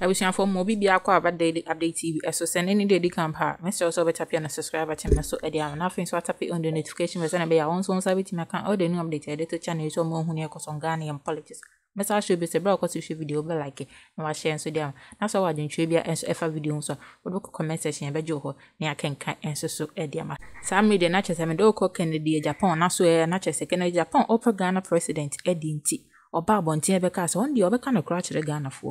abusuafoɔ mu obi biara kɔ aba daily update tv ɛso sɛ ne ne deɛ ɛdi kan pa a mɛsrɛ wo sɛ wobɛtape no subscribe button no so ɛde ama na afei nso watape on the notification bell sɛne ɛbɛyɛ a nso nsa bɛtumi aka all the new update a yɛde to channel yi so ɔma ɔhu ne ɛkɔ so ghana yɛm politics. Mɛsa ahyɛ bi sɛ a wokɔ so hwɛ video wobɛ like na wahyɛ nso de ama. Na sɛ wɔ adwentwerɛ bi a ɛnso ɛfa video ho so a wode wokɔ comment section yɛbɛgye wo hɔ ne akɛnka ɛnso so de ama. Saa mmere deɛ na kyerɛ sɛ mede wokɔ kennedy japan na so ɛ na kyerɛ sɛ kennedy japan ɔpɛ ghana president adi nti ɔba abɔnten bɛka sɛ ɔno deɛ ɔbɛka no kora kyerɛ ghanafoɔ.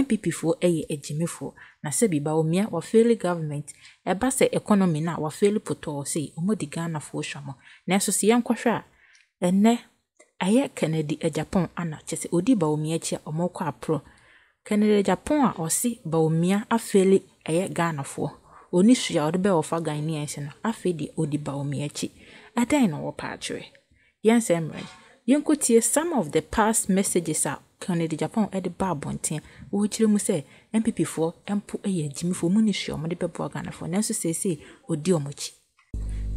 Npp foɔ yɛ agyimifoɔ. Na sɛbi ba omia wafeeli government ɛba sɛ economy no a wafeeli potɔɔ sei ɔmɔdi ghanafoɔ hwɛ nanso sɛ yɛnkɔhwɛ a ɛnɛ ɛyɛ kennedy japan ana? Kyɛ sɛ ɔdi baomia akyi a ɔmɔkɔ aporɔ. Kennedy japan a ɔse baomia afeeli ɛyɛ ghanafoɔ. Ɔni a ɔde bɛyɛ ɔfa ghanaians no. Afei deɛ ɔdi baomia akyi. Ɛdɛn na wɔpa akyerɛ yɛn sɛ mmerɛ yɛnkɔtie some of the past messages a kennedy japan de ba abɔnten. Wɔkyerɛ mu sɛ npp foɔ mpo yɛ agyimifoɔ. Mu ne hwɛ ɔmode bɛboa ghanafoɔ. Nanso seesei ɔdi ɔmo akyi.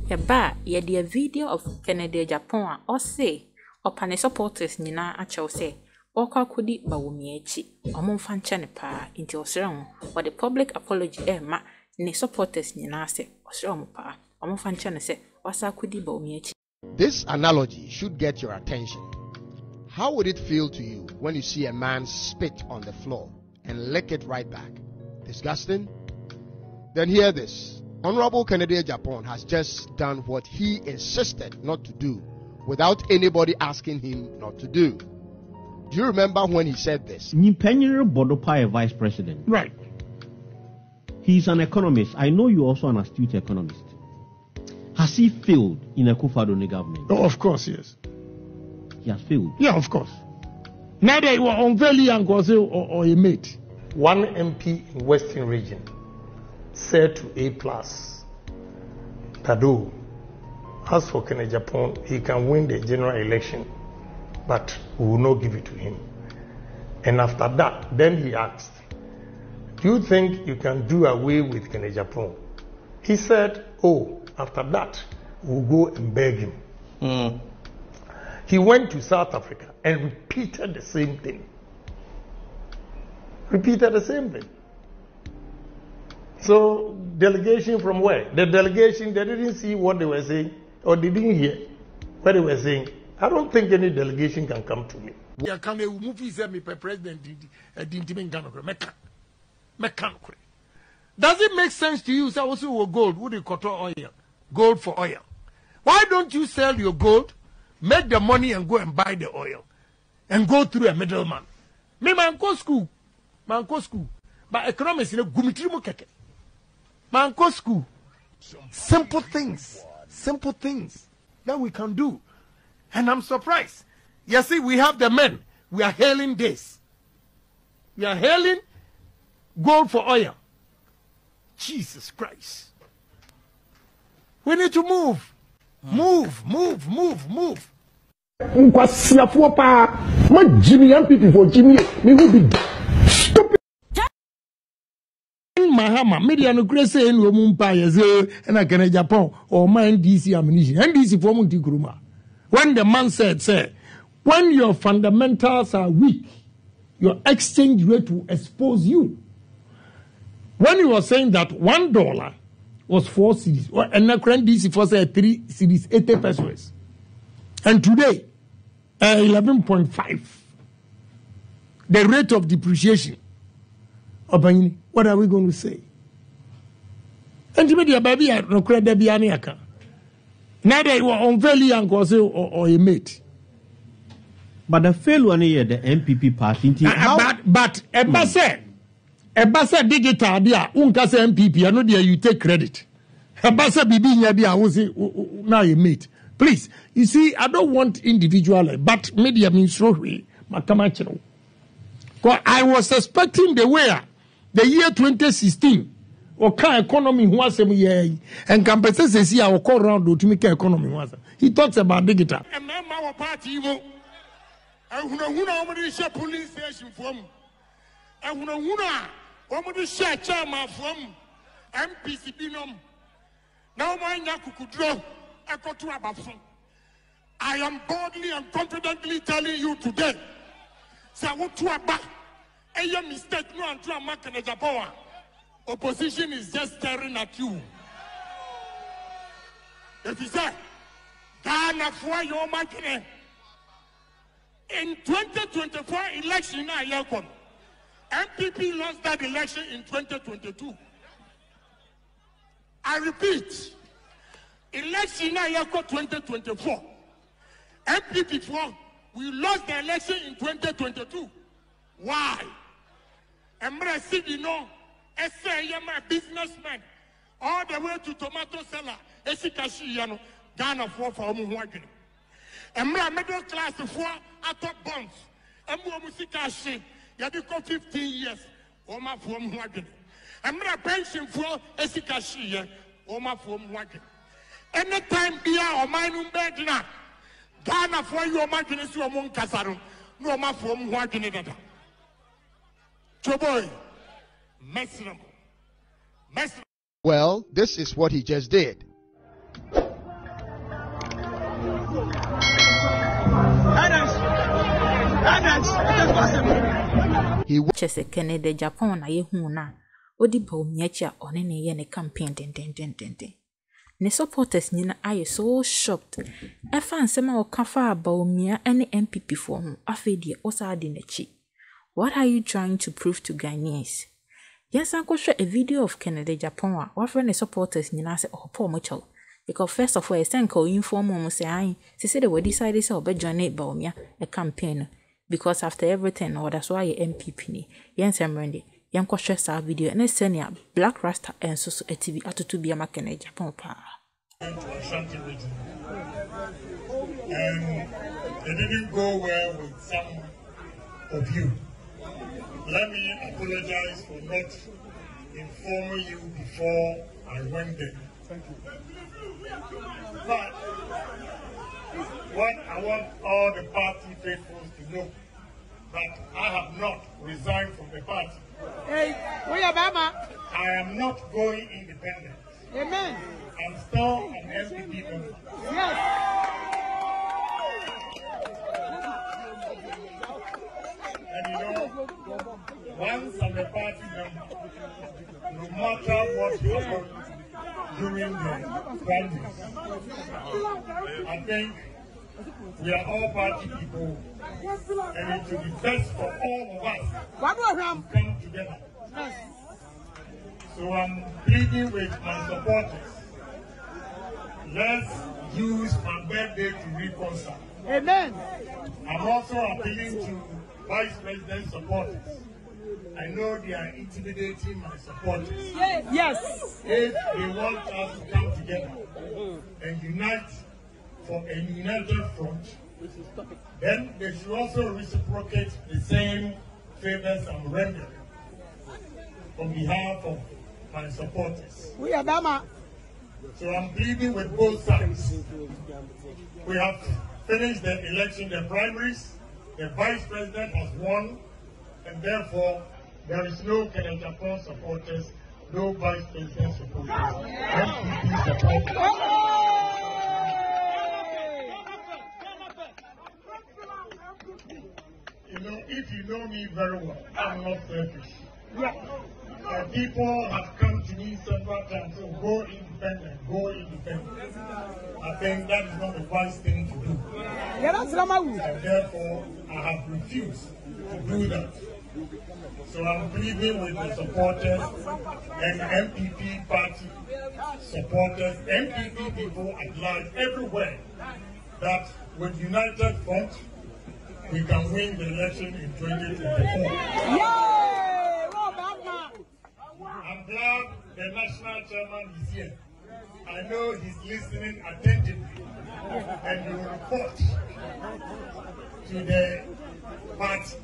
Yɛba a yɛde a video of kennedy japan a ɔse ɔpa ne supporters nyinaa akyɛw sɛ ɔkɔ akɔdi bawomia akyi. Ɔmo mfa nkyɛ ne paa. Nti ɔsrɛ ho wɔde public apology ɛrema ne supporters nyinaa sɛ ɔsrɛ ɔmo paa. Ɔmo mfa nkyɛ no sɛ wasa akɔdi bawomia akyi This analogy should get your attention. How would it feel to you when you see a man spit on the floor and lick it right back? Disgusting? Then hear this. Honorable Kennedy Agyapong has just done what he insisted not to do without anybody asking him not to do. Do you remember when he said this? Nipenyere Bodopa, a vice president. Right. He's an economist. I know you're also an astute economist. Has he failed in Akufo-Addo government? Oh, of course, yes. He has failed. Yeah, of course. Neither you are unfairly young or, or a mate. One MP in Western region said to A plus that oh, as for Kennedy Agyapong, he can win the general election, but we will not give it to him. And after that, then he asked, Do you think you can do away with Kennedy Agyapong? He said, Oh, after that, we'll go and beg him. Mm. He went to South Africa and repeated the same thing. Repeated the same thing. So, delegation from where? The delegation, they didn't see what they were saying, or they didn't hear what they were saying. I don't think any delegation can come to me. Does it make sense to you? Say, also, gold, would you cut oil? Gold for oil. Why don't you sell your gold, make the money, and go and buy the oil, and go through a middleman? Me, man, go school, man, go school, but economics, you know, gumitri mo keke. Man, go school. Simple things, simple things that we can do, and I'm surprised. You see, we have the men. We are hailing this. We are hailing gold for oil. Jesus Christ. We need to move. Move, move, move, move. nkwasiafoɔ paa ma jimi npp fo jimi me who be stupid. mahama media no kura sɛ ɛnu ɔmu mpa yɛ sɛ ɛna kɛnɛ japan ɔma ndc ammunition ndc foɔ mu nti kurom a when the man said say when your fundamentals are weak your exchange rate will expose you when he was saying that one dollar was four cedis. And now current DC for say three cedis, 80 pesos. And today, uh, 11.5. The rate of depreciation. Obanyini, what are we going to say? And to me, the baby, no credit be any account. Neither you are unfairly young or, or a mate. But the failure near the NPP party. Uh, how? But, but, Eba said, ɛba sɛ digital bi a wonka sɛ npp ɛno deɛ you take credit ɛba sɛ biribi nya bi a se na yɛ mate please you see i don't want individual but media means kyerɛ because i was expecting the way the year 2016 ɔka economy ho asɛm yɛ yi nkampɛ sɛ a ɔkɔ round ɔtumi economy ho he talks about digital party police mpc binom na wɔn anya kukuduro ɛkɔto abafo i am boldly and confidently telling you today sɛ woto aba. Ɛyɛ mistake no anto ama kene japan a opposition is just staring at you. Ɛfi sɛ ghanafoɔ yɛ ɔma adwene in 2024 election a yɛkɔ no npp lost that election in 2022 I repeat, election now you go 2024. MPP from we lost the election in 2022. Why? Emre Sidi no, SAM businessman, all the way to tomato seller, Esikashi Yano, Ghana for for Muwagin. Emre middle class for atop bonds, Emu Musikashin, Yadiko 15 years, Oma for Muwagin mmerɛ pensionfoɔ sika hyeeɛ ɔmafoɔ mu adwene ɛne time bia ɔman no bɛgyina ghanafoɔ yi ɔma adwene sɛ ɔmo nkasa no na ɔmafoɔ mu adwene dada. Toboi mɛsrɛmo mɛsrɛ Well, this is what he just did. He Chese Kennedy Japan na yehu na ɔde baomi akyi a ɔne ne yɛ ne campaign dendendendenden. Ne supporters nyina ayɛ so shocked. Ɛfa nsɛm a ɔka faa baomia ne npp foɔ ho. Afei deɛ ɔsaa de n'akyi. What are you trying to prove to ghanaians yɛnsan kɔhwɛ a video of kennedy japan a wafrɛ ne supporters nyinaa sɛ ɔpɔ ɔmo kyɛw because first of all ɛsɛ nka ɔyinfoɔ mu ɔmo sɛ ayi sɛ sɛ de wɔdecide sɛ ɔbɛjoine baomia campaign no. Because after everything no ɔda so ayɛ npp ni. Yɛn nsɛm rende yɛnkɔhwɛ saa video ɛne sɛnea black rasta nso so ati bi atoto bi ama kennedy japan paa it didn't go well with some of you. Let me apologize for not informing you before I went there. Thank you. But what I want all the party faithfuls to know that I have not resigned from the party. Hey. I am not going independent. Amen. I'm still an MPP member. Yes. And you know, once I'm a party member, no matter what happens during the primaries, I think we are all party people, and it will be best for all of us Together. So I'm pleading with my supporters. Let's use my birthday to reconcile. Amen. I'm also appealing to Vice President supporters. I know they are intimidating my supporters. Yes. If they want us to come together and unite for a united front, then they should also reciprocate the same favors I'm rendering on behalf of my supporters. We are Bama. So I'm pleading with both sides. We have finished the election, the primaries. The vice president has won, and therefore there is no Kennedy Agyapong supporters, no vice president supporters, NPP supporters. You know, if you know me very well, I'm not selfish. Uh, people have come to me several times, so go independent, go independent. I think that is not the wise thing to do. And therefore, I have refused to do that. So I'm pleading with the supporters and MPP party supporters, MPP people at large, everywhere, that with United Front, we can win the election in 2024. Yay! Bama. I'm glad the national chairman is here. I know he's listening attentively and he will report to the party.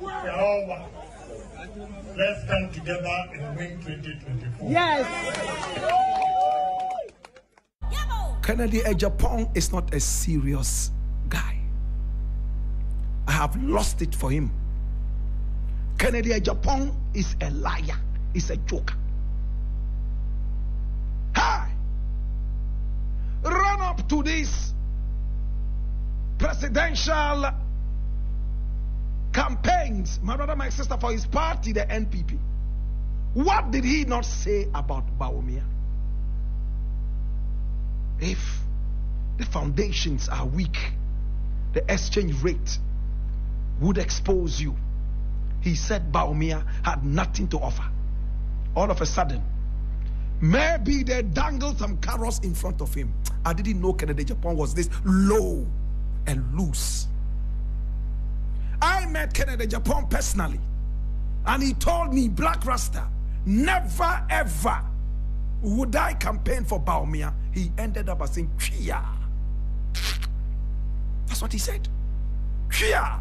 We are all one. Let's come together and win 2024. Yes. Kennedy eh, Agyapong is not a serious guy. I have lost it for him. Kennedy Agyapong is a liar, is a joker. Hi! Run up to this presidential campaigns, my brother, my sister, for his party, the NPP. What did he not say about Bawumia? If the foundations are weak, the exchange rate would expose you. He said Bawumia had nothing to offer. All of a sudden, maybe they dangled some carrots in front of him. I didn't know Kennedy Agyapong was this low and loose. I met Kennedy Agyapong personally, and he told me, Black Rasta, never ever would I campaign for Bawumia. He ended up by saying, Chia. That's what he said. Chia.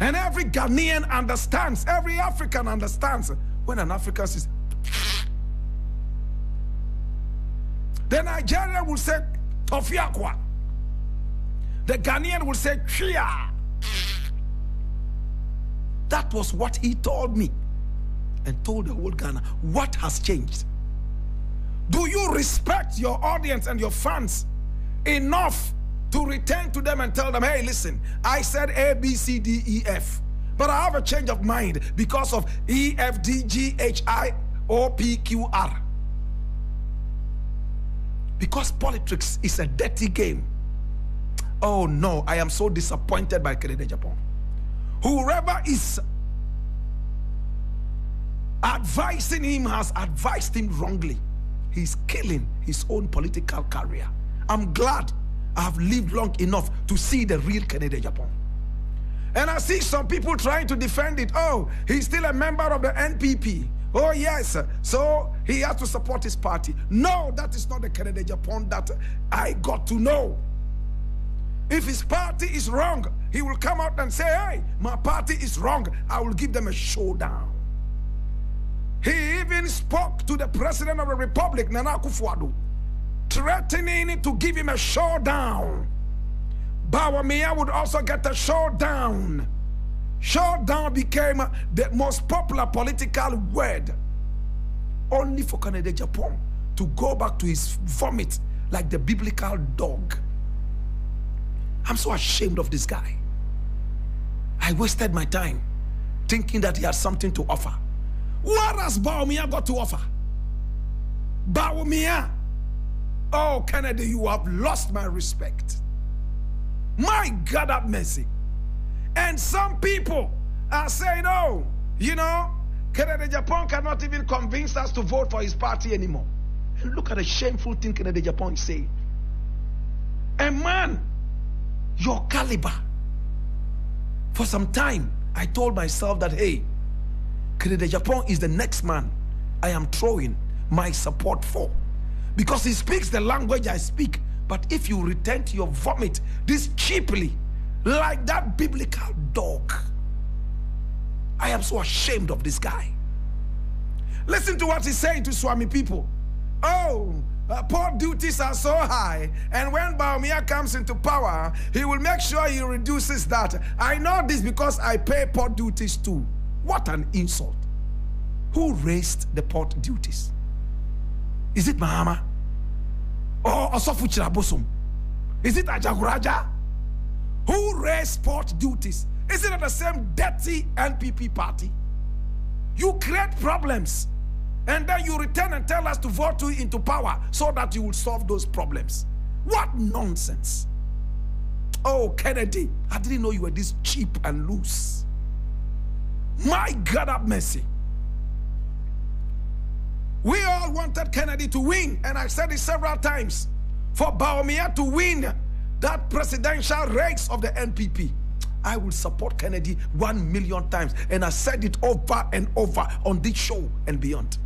And every Ghanaian understands, every African understands when an African says, the Nigerian will say, Tofiakwa. The Ghanaian will say, Chia. That was what he told me and told the whole Ghana. What has changed? Do you respect your audience and your fans enough to return to them and tell them, hey, listen, I said A, B, C, D, E, F, but I have a change of mind because of E, F, D, G, H, I, O, P, Q, R. Because politics is a dirty game. Oh no, I am so disappointed by Kennedy Agyapong. Whoever is advising him has advised him wrongly. He's killing his own political career. I'm glad I have lived long enough to see the real Kennedy Agyapong. And I see some people trying to defend it. Oh, he's still a member of the NPP. Oh, yes. So he has to support his party. No, that is not the Kennedy Agyapong that I got to know. If his party is wrong, he will come out and say, Hey, my party is wrong. I will give them a showdown. He even spoke to the president of the republic, Nana Akufo-Addo, threatening to give him a showdown. Bawumia would also get a showdown. Showdown became the most popular political word. Only for Kennedy Agyapong to go back to his vomit like the biblical dog. I'm so ashamed of this guy. I wasted my time thinking that he had something to offer. What has Bawumia got to offer? Bawumia. Oh, Kennedy, you have lost my respect. My God, have mercy. And some people are saying, oh, you know, Kennedy Agyapong cannot even convince us to vote for his party anymore. And look at the shameful thing Kennedy Agyapong is saying. A man, your caliber. For some time, I told myself that, hey, Kennedy Agyapong is the next man I am throwing my support for. Because he speaks the language I speak. But if you return to your vomit this cheaply, like that biblical dog, I am so ashamed of this guy. Listen to what he's saying to Suame people. Oh, uh, port duties are so high, and when Bawumia comes into power, he will make sure he reduces that. I know this because I pay port duties too. What an insult. Who raised the port duties? Is it Mahama? Or Osofo Kyiri Abosom? Is it Ajaguraja? Who raised port duties? Is it the same dirty NPP party? You create problems and then you return and tell us to vote you into power so that you will solve those problems. What nonsense! Oh, Kennedy, I didn't know you were this cheap and loose. My God, have mercy. We all wanted Kennedy to win, and I said it several times. For Bawumia to win that presidential race of the NPP, I will support Kennedy one million times. And I said it over and over on this show and beyond.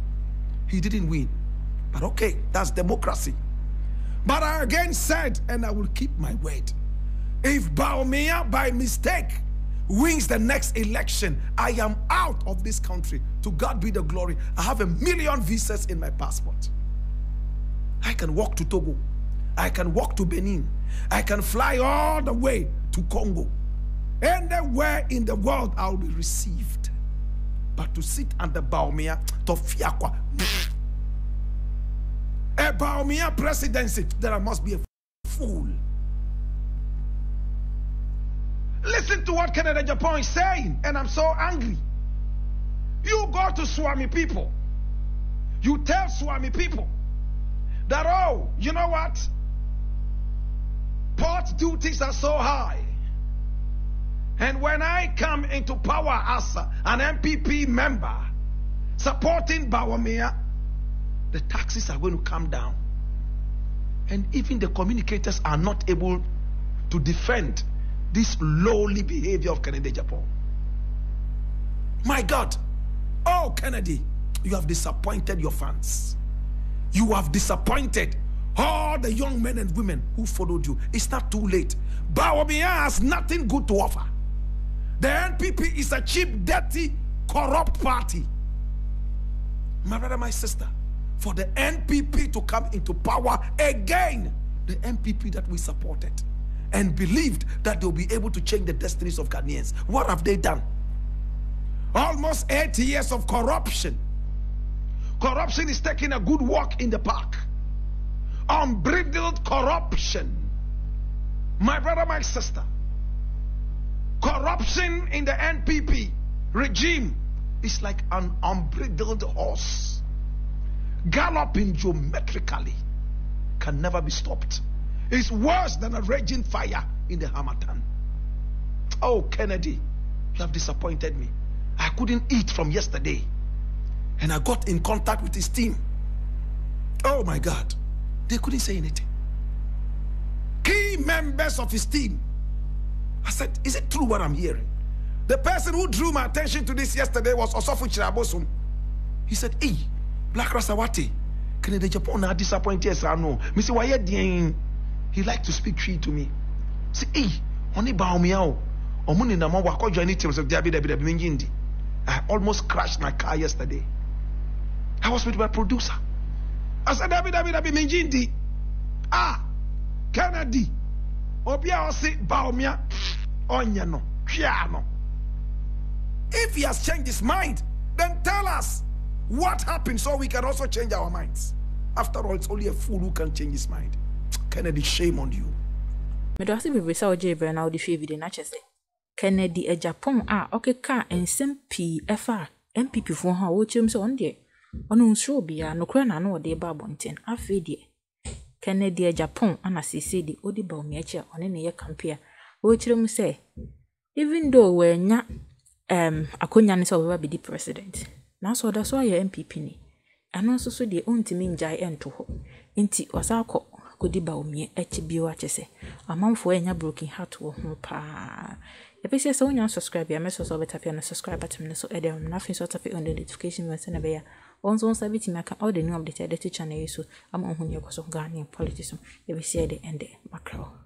He didn't win. But okay, that's democracy. But I again said, and I will keep my word. If Bawumia by mistake wins the next election, I am out of this country. To God be the glory. I have a million visas in my passport. I can walk to Togo. I can walk to Benin. I can fly all the way to Congo. Anywhere in the world, I'll be received. But to sit under Bawumia, Tofiakwa, a Bawumia presidency, then I must be a fool. Listen to what Kennedy Agyapong is saying, and I'm so angry. You go to Suame people. You tell Suame people that, oh, you know what? Port duties are so high. And when I come into power as an NPP member supporting Bawumia, the taxes are going to come down. And even the communicators are not able to defend this lowly behavior of Kennedy Agyapong. My God. Oh, Kennedy, you have disappointed your fans. You have disappointed all the young men and women who followed you. It's not too late. Bawumia has nothing good to offer. The NPP is a cheap, dirty, corrupt party. My brother, my sister, for the NPP to come into power again, the NPP that we supported and believed that they'll be able to change the destinies of Ghanaians. What have they done? Almost 80 years of corruption. Corruption is taking a good walk in the park. Unbridled corruption. My brother, my sister. Corruption in the NPP regime is like an unbridled horse. Galloping geometrically can never be stopped. It's worse than a raging fire in the Harmattan. Oh, Kennedy, you have disappointed me. I couldn't eat from yesterday. And I got in contact with his team. Oh my God. They couldn't say anything. Key members of his team. I said, Is it true what I'm hearing? The person who drew my attention to this yesterday was Osofo Kyiri Abosom. He said, Hey, Black Rasawati, can the Japan not disappoint yes I know. Me say, He liked to speak tree to me. Say, hey, me out. Omuni na mawa kwa join teams of Dabi Dabi Dabi I almost crashed my car yesterday. I was with my producer. I said, Dabi Dabi Dabi Minjindi. Ah, Kennedy. Obia ose bow me Onya If he has changed his mind, then tell us what happened so we can also change our minds. After all, it's only a fool who can change his mind. Kennedy, shame on you. mede ase bebree sɛ wogye berɛ na wode hwɛ video no akyɛ sɛ kennedy agyapong a ɔkeka nsɛm pii ɛfa a npp foɔ ho a wɔkyerɛm sɛ ɔno ɔno nsuro biara nokorɛ na ano wɔde ba abɔnten afei deɛ kennedy agyapong ana seesei de ɔde ba omi akyi a ɔne ne yɛ kampe a wɔkyerɛ mu sɛ even though wɔanya um, akonnwa no sɛ ɔbɛba bɛdi president nanso ɔda so ayɛ mpp ni ɛno nso so deɛ ɔntumi ngyae ɛnto hɔ. Nti ɔsa akɔ kɔdi ba omie akyi bio akyɛ sɛ amanfoɔ ɛnya broken heart wɔ ho paa. Yɛbɛsi sɛ wonya subscribe a mɛsɛ sɛ wobɛtape no subscribe button no so ɛde am na afei nso atape on the notification bell sɛne ɛbɛyɛ a wɔn nso nsa bɛtumi aka all the new update a yɛde to channel yi so ama ɔho ne ɛkɔ so Ghanaian politics so yɛbɛsi ɛde ɛndɛ makraw